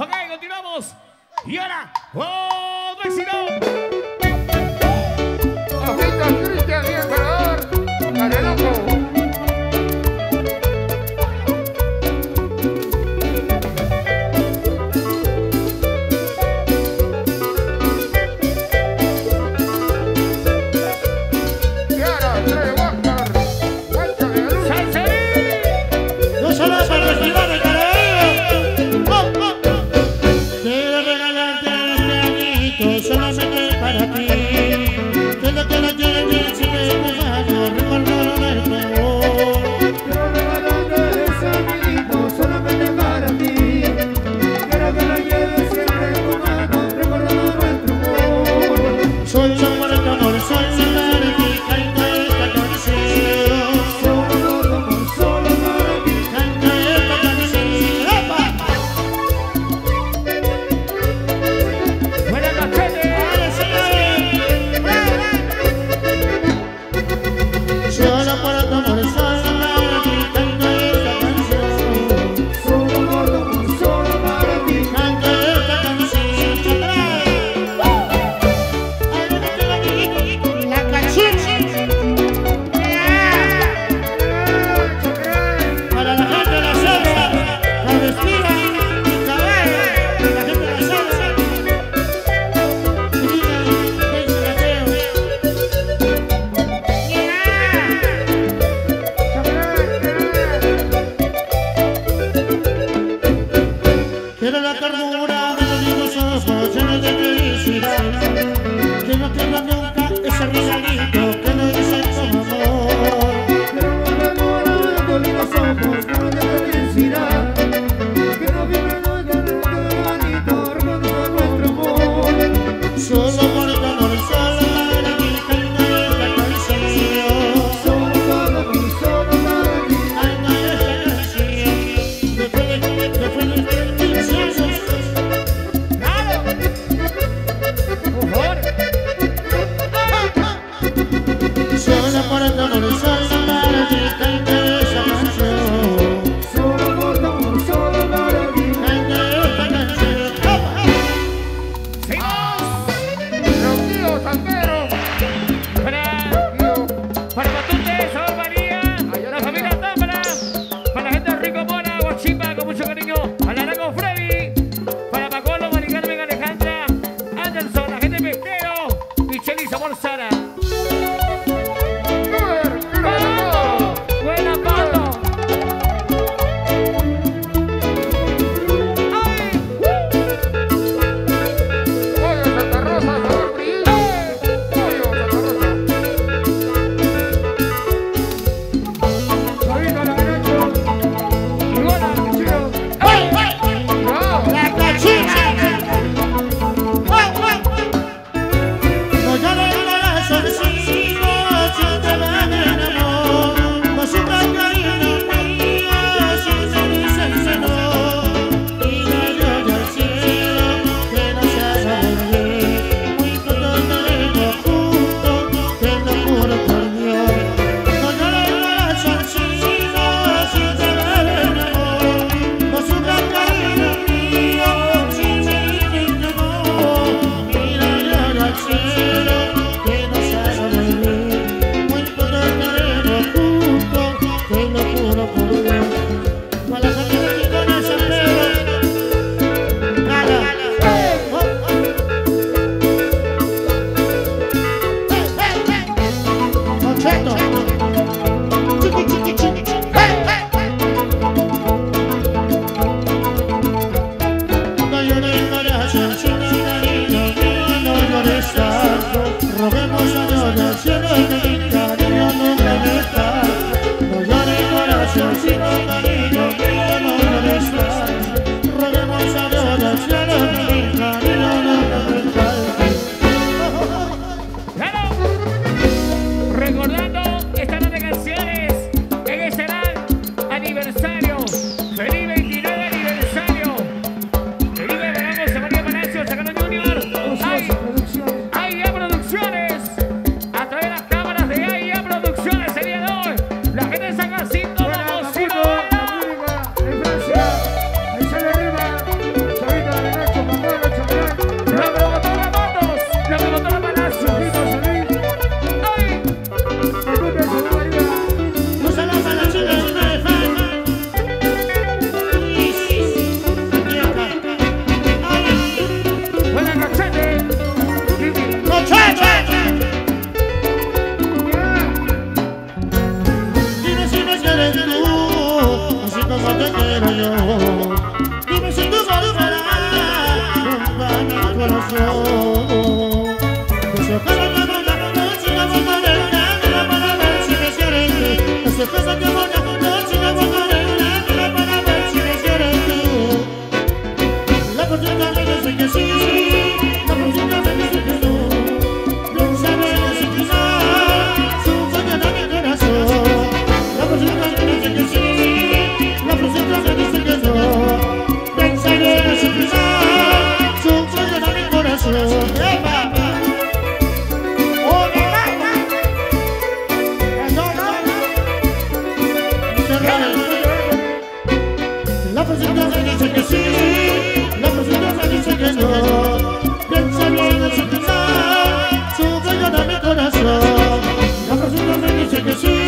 Ok, continuamos. Y ahora, otro éxito. Que no pierda La presidenta dice que sí, la presidenta dice que no. Piensa bien en su pensar, su a mi corazón. La presidenta dice que sí.